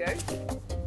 go.